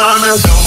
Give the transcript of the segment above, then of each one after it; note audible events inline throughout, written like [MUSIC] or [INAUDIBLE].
sun is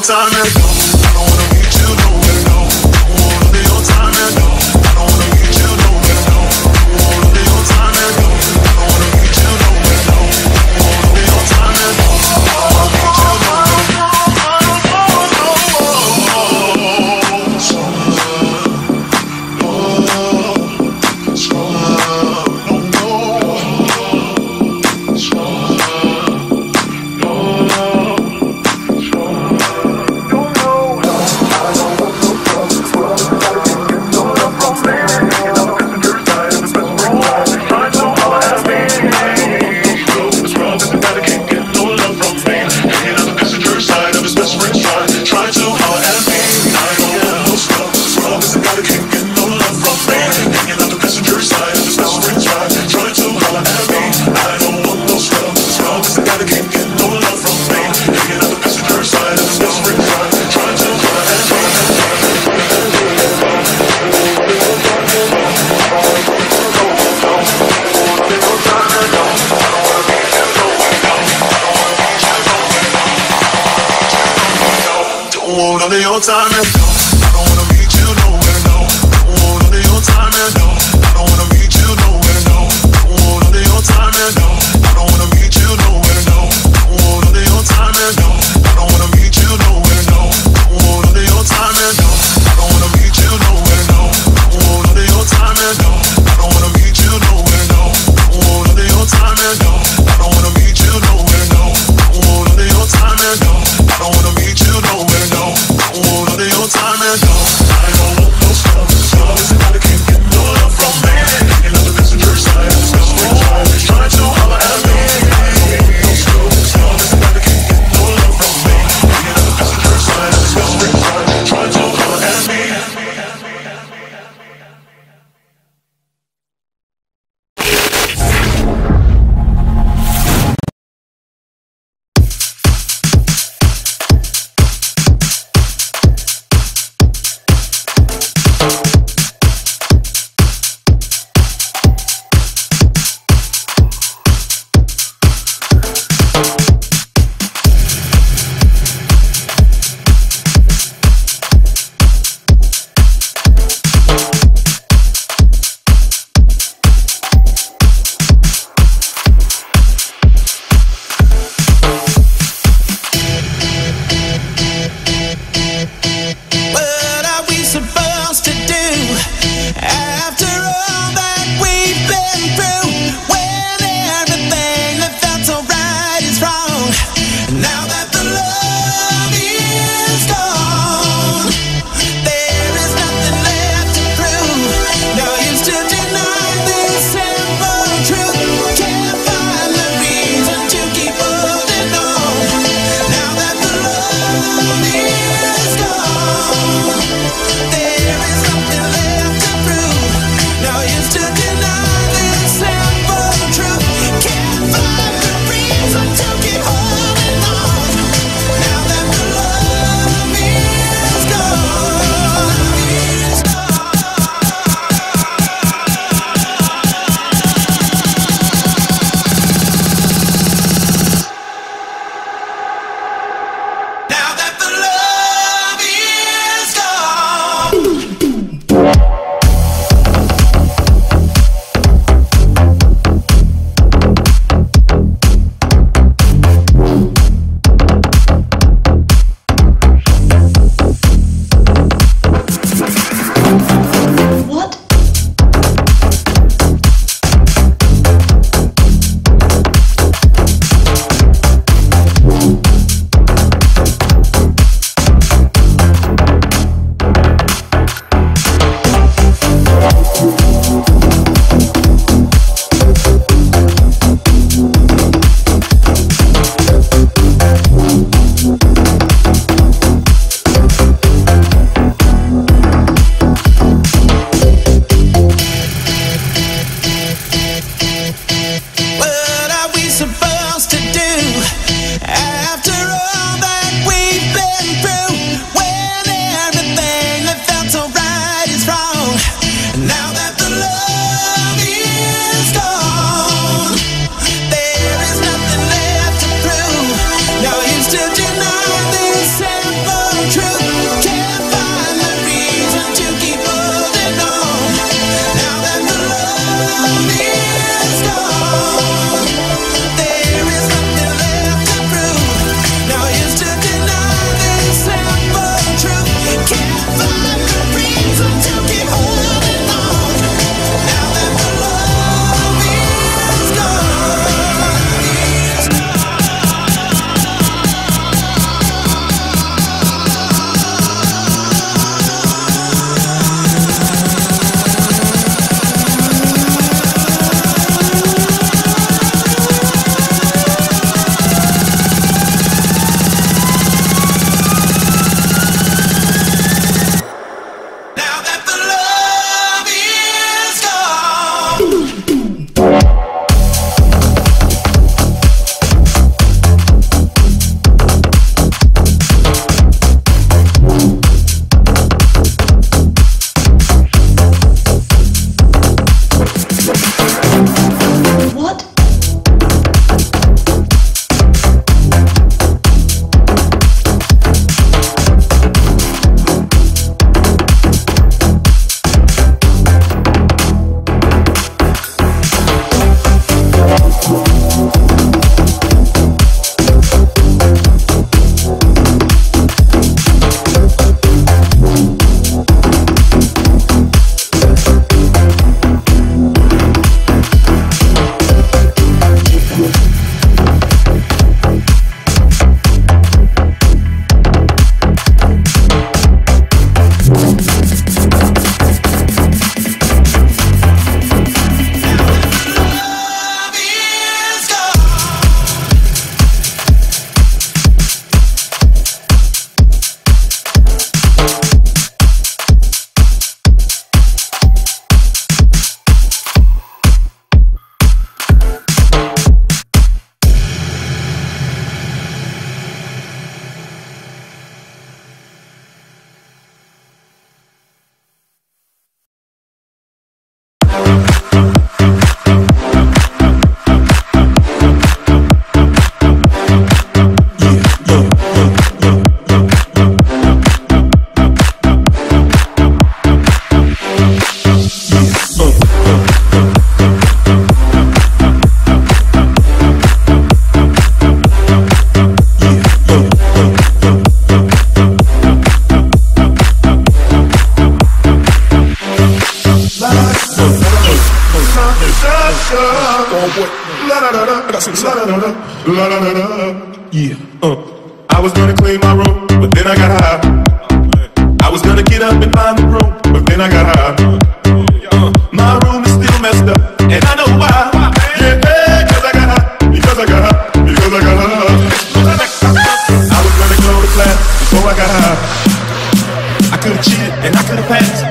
time. time and no, I don't wanna meet you nowhere, no. Want your time and no, I don't wanna meet you nowhere, no. Want your time and no, I don't wanna meet you nowhere, no. Want your time and no, I don't wanna meet you nowhere, no. Want your time and no, I don't wanna meet you nowhere, no. Don't wanna your time and no, I don't wanna meet you nowhere, no of your time and no. I don't wanna meet you nowhere, no. I don't want none of your time and no.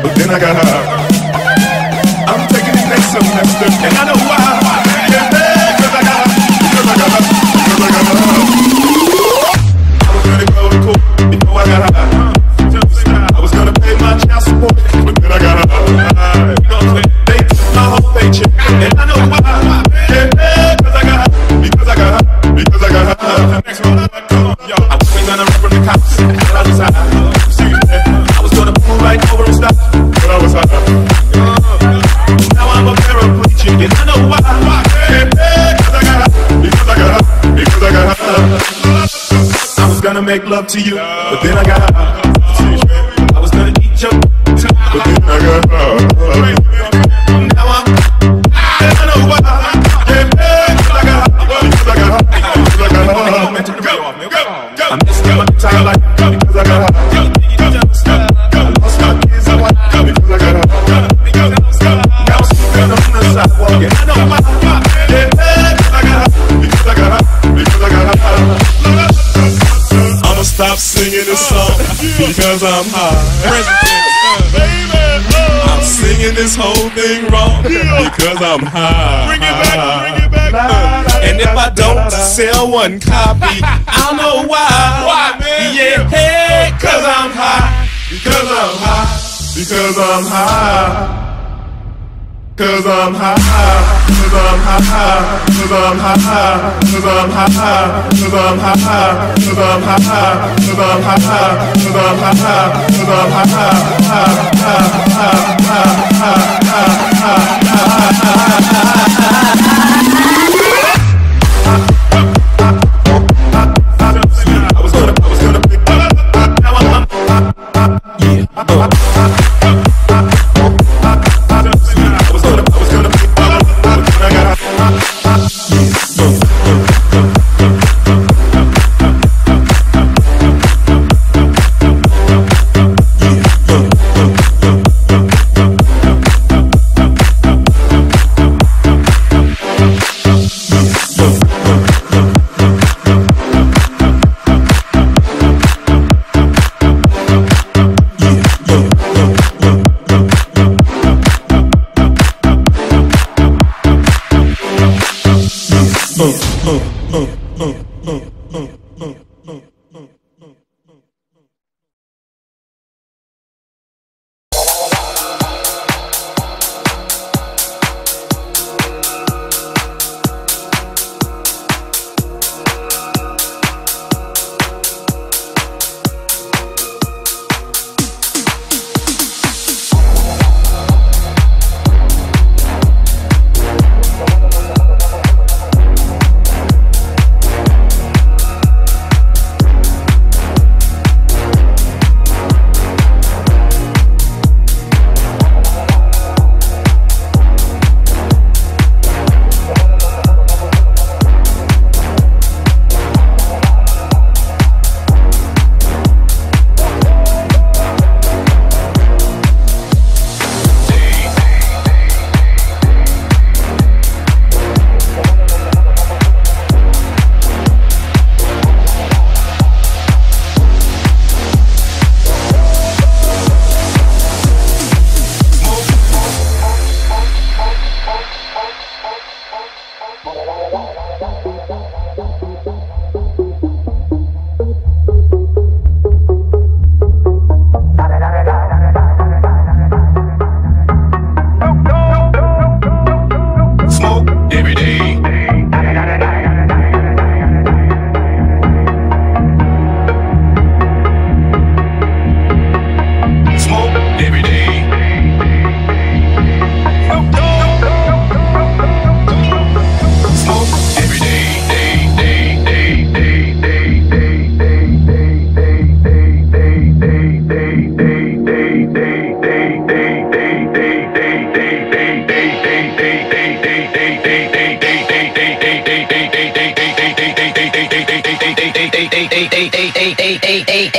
But then I got high. I'm taking this next semester, and I know why. wanna make love to you, but then I gotta. This whole thing wrong [LAUGHS] because I'm high. Bring it back, bring it back. And if I don't sell one copy, [LAUGHS] I'll know why. Why, man? Yeah, hey, cause I'm high. Because I'm high. Because I'm high. Cause I'm high, cause I'm high, cause I'm high, cause I'm high, cause I'm high, cause I'm high, cause I'm high, cause I'm high, cause I'm I friends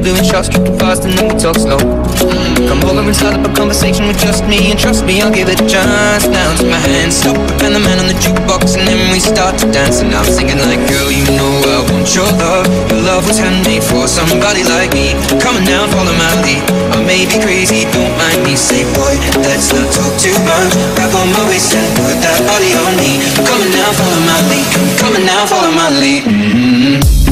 doing shots, tripping fast and then we talk slow. Come over and start up a conversation with just me, and trust me, I'll give it a chance. Now take my hand, stop, Van the Man on the jukebox, and then we start to dance. And I'm singing like, girl, you know I want your love. Your love was handmade for somebody like me. Come on now, follow my lead. I may be crazy, don't mind me. Say, boy, let's not talk too much. Grab on my waist and put that body on me. Come on now, follow my lead. Come on now, follow my lead. Mm -hmm.